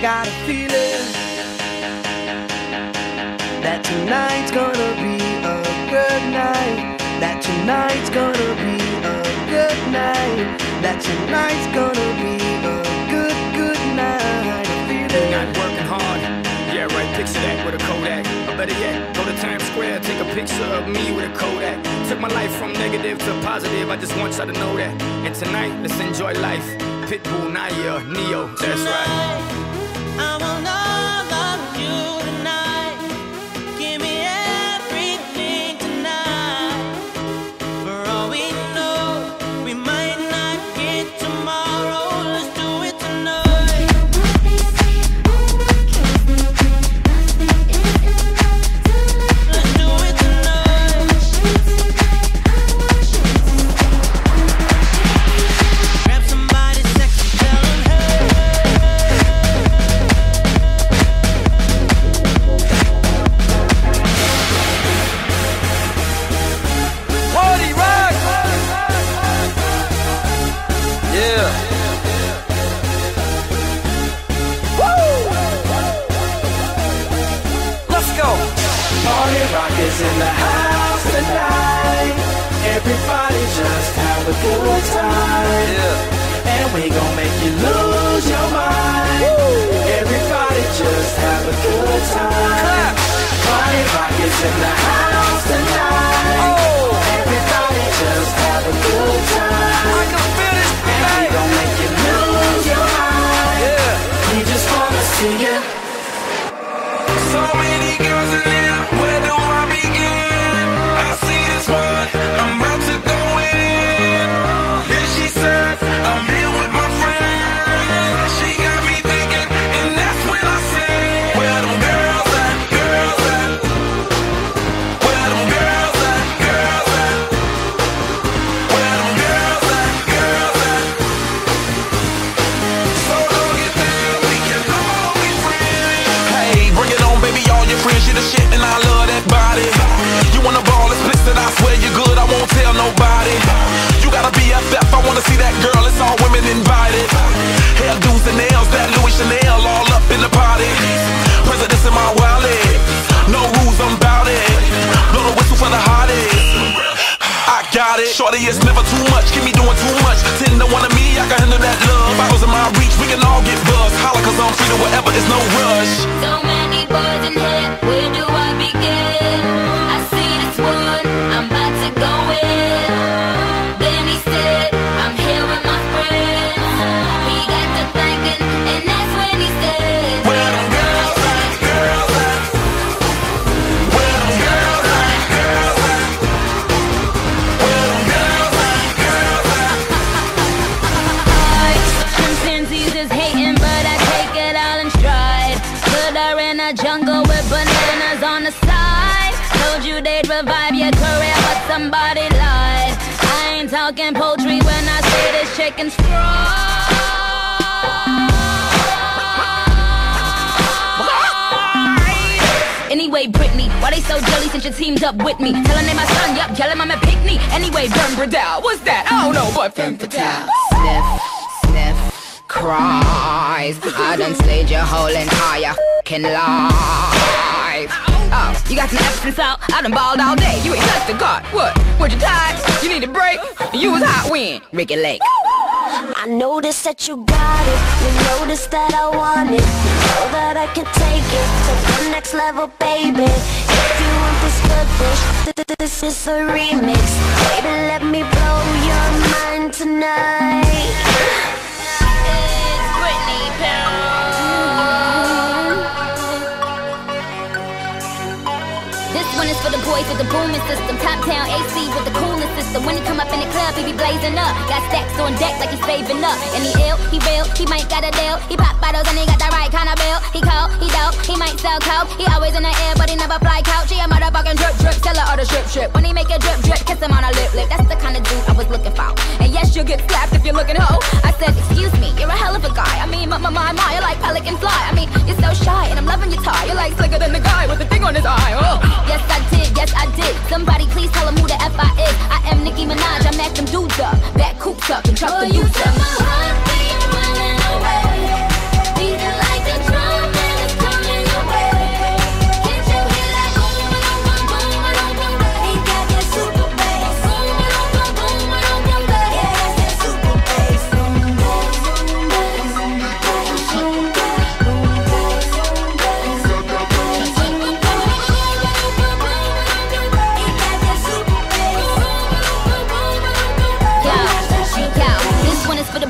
got a feeling that tonight's gonna be a good night. That tonight's gonna be a good night. That tonight's gonna be a good, good night. A feeling. Not working hard. Yeah, right. Picture that with a Kodak. Or better yet, go to Times Square, take a picture of me with a Kodak. Took my life from negative to positive. I just want y'all to know that. And tonight, let's enjoy life. Pitbull, Naya, Ne-Yo. That's right. I want all a good time. Yeah. And we gon' make you lose your mind. Everybody just have a good time. Clap. Party rock is in the house tonight. All women invited. Hairdos and nails, that Louis Chanel, all up in the party. Presidents in my wallet, no rules, I'm bout it. Blow the whistle for the hottest. I got it. Shorty, it's never too much. Keep me doing too much. Ten to one of me, I can handle that love. Bottles in my reach, we can all get buzzed. Holla, cause I'm free to whatever, it's no rush. So many boys in here, jungle with bananas on the side. Told you they'd revive your career, but somebody lied. I ain't talking poultry when I say this chicken's fried. Anyway, Britney, why they so jelly since you teamed up with me? Tell her name my son, yup, yell him I'm a picnic. Anyway, Burn Bradell, what's that? I don't know, but Femme Fatale. Sniff, sniff, cries. I done slayed your whole entire fucking life. Oh, you got some Epsom salt? I done balled all day. You ain't touched a god. What? What you tired? You need a break? You was hot when? Ricki Lake. I noticed that you got it. You noticed that I want it. You know that I can take it to the next level, baby. If you want this good dish, th- th- this is a remix. Baby, let me blow your mind tonight. For the boys with the booming system. Top town AC with the coolest system. When he come up in the club, he be blazing up. Got stacks on deck like he's saving up. And he ill, he real, he might got a deal. He pop bottles and he got the right kind of bill. He cold, he dope, he might sell coke. He always in the air, but he never fly couch. He a motherfucking drip drip, seller of the strip strip. When he make a drip drip, kiss him on a lip lip. That's the kind of dude I was looking for. And yes, you'll get slapped if you're looking hoe. I said, excuse me, you're a hell my my my, my you're like pelican fly. I mean, you're so shy, and I'm loving your tie. You're like slicker than the guy with the thing on his eye. Oh. Yes, I did, yes, I did. Somebody please tell him who the F I is. I am Nicki Minaj, I mack them dudes up. Back coops up and truck the dudes up. Like the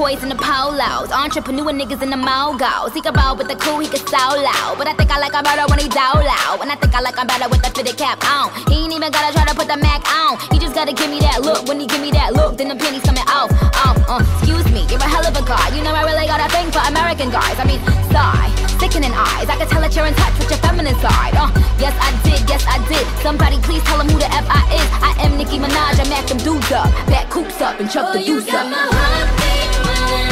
boys in the polos. Entrepreneur niggas in the mogos. He can roll with the cool, he can so loud. But I think I like him better when he down loud. And I think I like him better with the fitted cap on. He ain't even gotta try to put the Mac on. He just gotta give me that look. When he give me that look, then the pennies coming off. Um, uh, excuse me, you're a hell of a guy. You know I really got a thing for American guys. I mean, sigh, sickening eyes. I can tell that you're in touch with your feminine side. Uh, yes I did, yes I did. Somebody please tell him who the F I is. I Nicki Minaj, I'm at them dudes up. Back coops up and chuck oh, the deuce up.